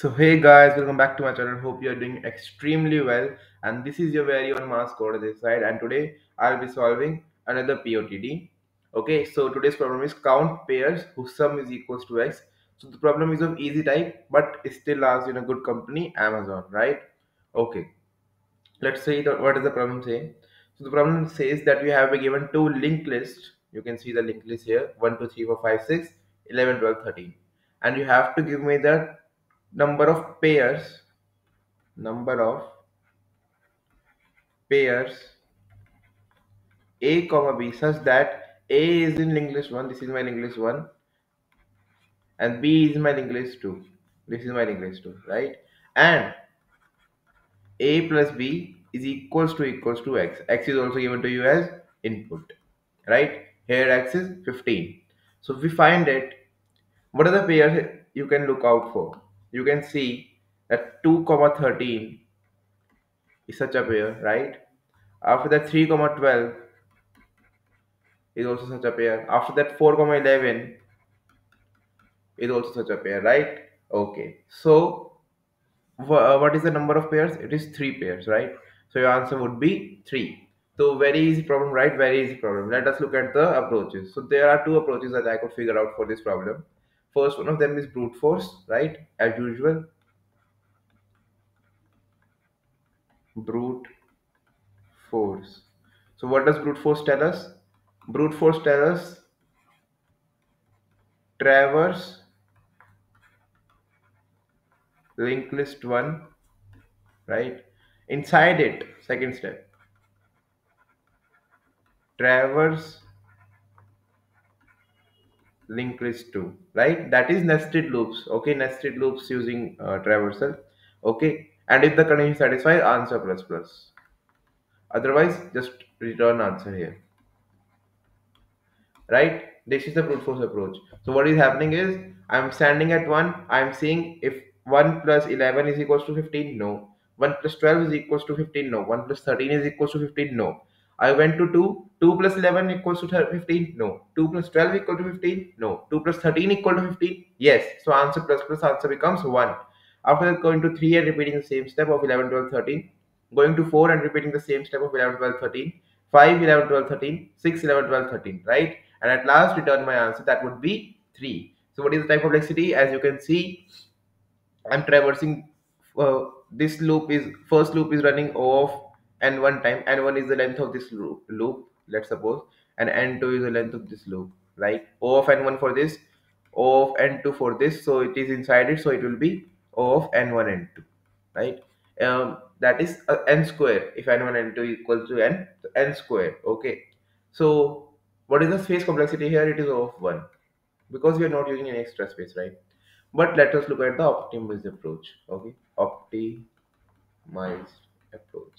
So hey guys, welcome back to my channel. Hope you are doing extremely well. And this is your very own Masked Coder this side. And today I'll be solving another POTD. Okay, so today's problem is count pairs whose sum is equals to x. So the problem is of easy type, but it still lies in a good company, Amazon, right? Okay, let's see the, what does the problem say. So the problem says that we have been given two linked lists. You can see the linked list here 1, 2, 3, 4, 5, 6, 11, 12, 13. And you have to give me the number of pairs. Number of pairs. A comma b such that a is in linked list 1 this is my linked list 1 and b is my linked list 2 this is my linked list 2 right? And a plus b is equals to equals to x. X is also given to you as input right? Here x is 15 so we find it. What are the pairs you can look out for you can see that 2 comma 13 is such a pair, right? After that 3 comma 12 is also such a pair. After that 4 comma 11 is also such a pair, right? Okay. So uh, what is the number of pairs? It is 3 pairs, right? So your answer would be 3. So very easy problem, right? Very easy problem. Let us look at the approaches. So there are two approaches that I could figure out for this problem. First one of them is brute force, right? As usual. Brute force. So what does brute force tell us? Brute force tells us traverse linked list 1 right inside it second step traverse linked list 2 right? That is nested loops. Okay nested loops using uh, traversal. Okay and if the condition satisfies answer plus plus. Otherwise just return answer here. Right? This is the brute force approach. So what is happening is i'm standing at 1 i'm seeing if 1 plus 11 is equals to 15 no. 1 plus 12 is equals to 15 no. 1 plus 13 is equals to 15 no I went to 2. 2 plus 11 equals to 15? No. 2 plus 12 equal to 15? No. 2 plus 13 equal to 15? Yes. So answer plus plus answer becomes 1. After that, going to 3 and repeating the same step of 11, 12, 13. Going to 4 and repeating the same step of 11, 12, 13. 5, 11, 12, 13. 6, 11, 12, 13. Right? And at last, return my answer. That would be 3. So what is the time complexity? As you can see, I'm traversing. Uh, this loop is first loop is running of n1 time n1 is the length of this loop, loop let's suppose and n2 is the length of this loop like o of n1 for this o of n2 for this so it is inside it so it will be o of n1 n2 right? Um, that is uh, n square. If n1 n2 equals to n so n square okay? So what is the space complexity here? It is o of 1 because we are not using any extra space right? But let us look at the optimized approach okay? Optimized approach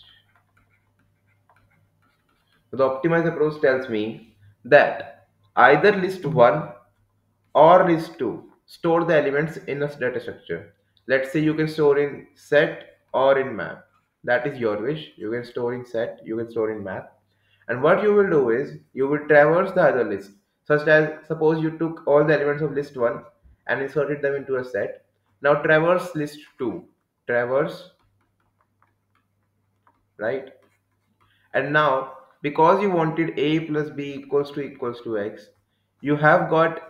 the optimized approach tells me that either list 1 or list 2 store the elements in a data structure. Let's say you can store in set or in map. That is your wish. You can store in set you can store in map. And what you will do is you will traverse the other list. Such as suppose you took all the elements of list 1 and inserted them into a set. Now traverse list 2 traverse right? And now because you wanted a plus b equals to equals to x you have got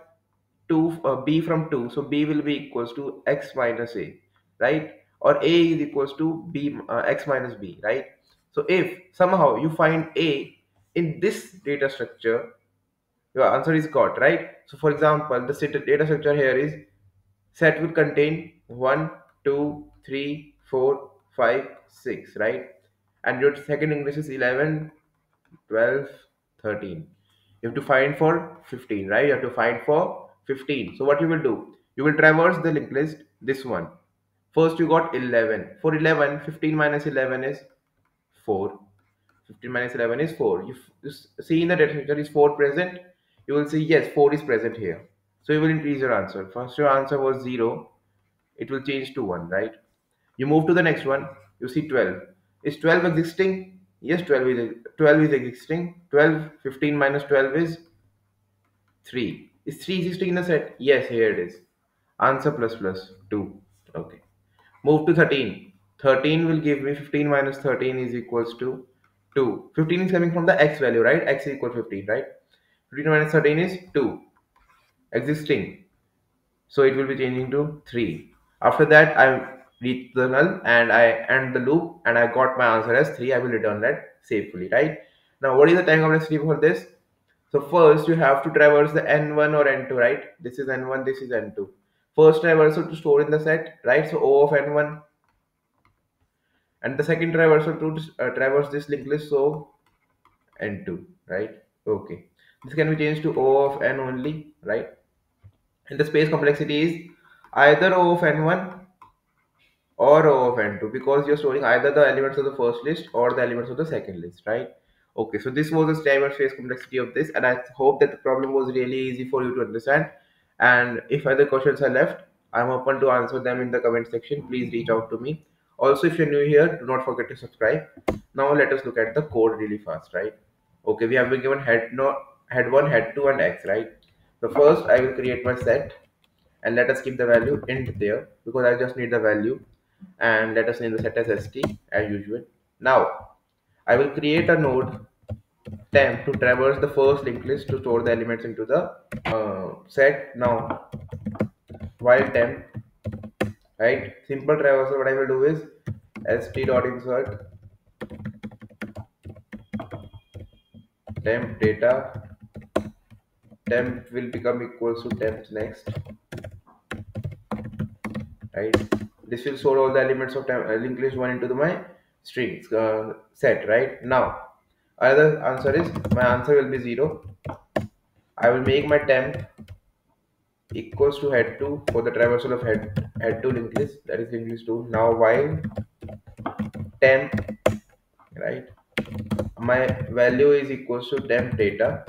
2 uh, b from 2 so b will be equals to x minus a right? Or a is equals to b uh, x minus b right? So if somehow you find a in this data structure your answer is got right? So for example the data structure here is set will contain 1 2 3 4 5 6 right? And your second linked list is 11 12 13 you have to find for 15 right? You have to find for 15 so what you will do? You will traverse the linked list this one. First you got 11 for 11 15 minus 11 is 4 15 minus 11 is 4 you, you see in the structure is 4 present? You will see yes 4 is present here. So you will increase your answer. First your answer was 0 it will change to 1 right? You move to the next one. You see 12 is 12 existing yes 12 is 12 is existing 12 15 minus 12 is 3 is 3 existing in the set yes here it is answer plus plus 2 okay Move to 13. 13 will give me 15 minus 13 is equals to 2. 15 is coming from the x value, right? x is equal 15, right? 15 minus 13 is 2. Existing. So it will be changing to 3. After that, I reach the null and I end the loop and I got my answer as 3. I will return that safely, right? Now, what is the time complexity for this? So first you have to traverse the n1 or n2, right? This is n1, this is n2. First traversal to store in the set, right? So O of n1 and the second traversal to uh, traverse this linked list so n2 right okay this can be changed to o of n only right and the space complexity is either o of n1 or o of n2 because you're storing either the elements of the first list or the elements of the second list right? Okay so this was the stable space complexity of this and i hope that the problem was really easy for you to understand. And if other questions are left i'm open to answer them in the comment section. Please reach out to me. Also if you're new here do not forget to subscribe. Now let us look at the code really fast right? Okay we have been given head no head 1 head 2 and x right? So first i will create my set and let us keep the value int there because i just need the value and let us name the set as st as usual. Now i will create a node temp to traverse the first linked list to store the elements into the uh, set. Now while temp right simple traversal what i will do is st dot insert temp data. Temp will become equals to temp next right this will store all the elements of temp, uh, linked list one into the, my strings uh, set right? Now another answer is my answer will be zero. I will make my temp equals to head 2 for the traversal of head head 2 linked list that is linked list 2 now while temp right my value is equals to temp data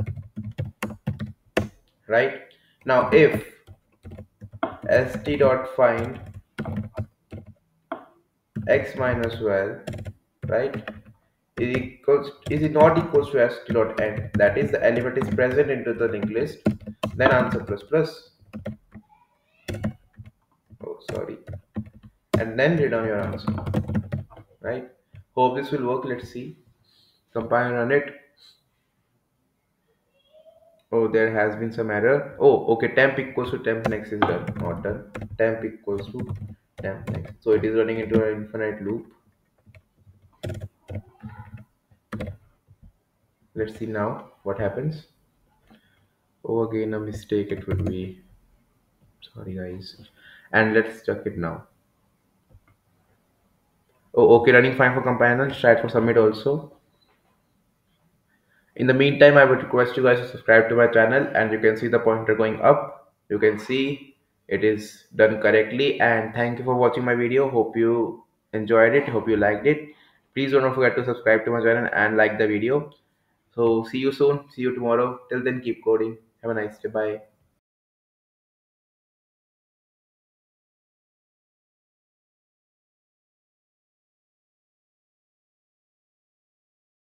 right? Now if st dot find x minus 12 right is equals is it not equals to st dot end that is the element is present into the linked list then answer plus plus. Oh sorry. And then return your answer right? Hope this will work. Let's see. Compile and run it. Oh there has been some error. Oh okay. Temp equals to temp next is done not done. Temp equals to so it is running into an infinite loop. Let's see now what happens. Oh again a mistake. It would be sorry guys. And let's check it now. Oh okay running fine for compile and try it for submit also. In the meantime i would request you guys to subscribe to my channel and you can see the pointer going up. You can see it is done correctly. And thank you for watching my video. Hope you enjoyed it. Hope you liked it. Please don't forget to subscribe to my channel and like the video. So see you soon. See you tomorrow. Till then keep coding. Have a nice day. Bye